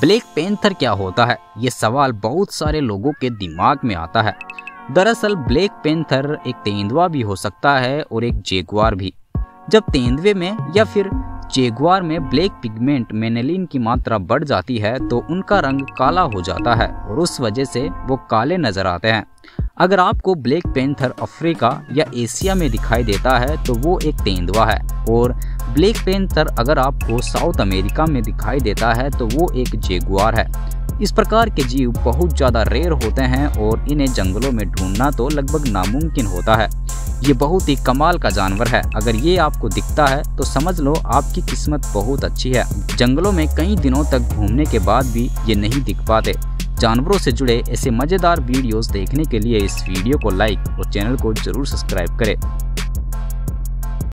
Black panther क्या होता है? ये सवाल बहुत सारे लोगों के दिमाग में आता है। दरअसल, ब्लैक पेंथर एक तेंदुआ भी हो सकता है और एक जेगुआर भी। जब तेंदुए में या फिर जेगुआर में ब्लैक पिगमेंट मेनेलिन की मात्रा बढ़ जाती है तो उनका रंग काला हो जाता है और उस वजह से वो काले नज़र आते हैं। अगर आपको ब्लैक पेंथर अफ्रीका या एशिया में दिखाई देता है तो वो एक तेंदुआ है और ब्लैक पेंथर अगर आपको साउथ अमेरिका में दिखाई देता है तो वो एक जेगुआर है। इस प्रकार के जीव बहुत ज़्यादा रेयर होते हैं और इन्हें जंगलों में ढूंढना तो लगभग नामुमकिन होता है। ये बहुत ही कमाल का जानवर है। अगर ये आपको दिखता है तो समझ लो आपकी किस्मत बहुत अच्छी है। जंगलों में कई दिनों तक घूमने के बाद भी ये नहीं दिख पाते। जानवरों से जुड़े ऐसे मज़ेदार वीडियोस देखने के लिए इस वीडियो को लाइक और चैनल को ज़रूर सब्सक्राइब करें।